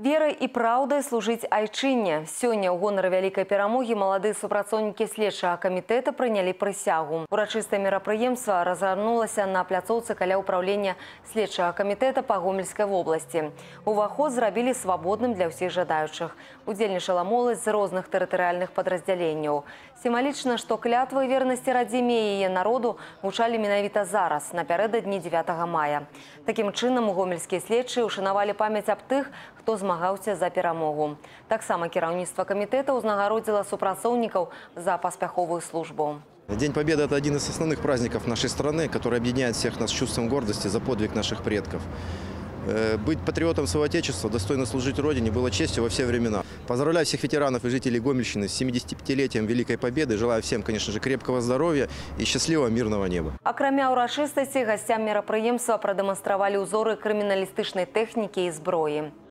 Верай і праўдай служыць айчынне. Сёння ў гонар вялікай перамогі маладыя супрацоўнікі следчага камітэта прынялі прысягу. Урачыстае мерапрыемства разгарнулася на пляцоўцы каля ўправлення следчага камітэта па гомельскай вобласці. Уваход зрабілі свабодным для ўсіх жадаючых. Удзельнічала моладзь з розных тэрытарыяльных падраздзяленняў. Сімвалічна, што клятвы вернасці радзіме і яе народу гучалі менавіта зараз, напярэдадні 9 мая. Такім чынам гомельскія следчыя ушанавалі памяць аб тых, хто змагаўся за перамогу. Таксама кіраўніцтва камітэта ўзнагародзіла супрацоўнікаў за паспяховую службу. День Победы – это один из основных праздников нашей страны, который объединяет всех нас с чувством гордости за подвиг наших предков. Э, Быть патриотом своего Отечества, достойно служить Родине было честью во все времена. Поздравляю всех ветеранов и жителей Гомельщины с 75-летием Великой Победы. Желаю всем, конечно же, крепкого здоровья и счастливого мирного неба. Акрамя ўрачыстасці гасцям мерапрыемства прадэманстравалі ўзоры крыміналістычнай тэхнікі і зброі.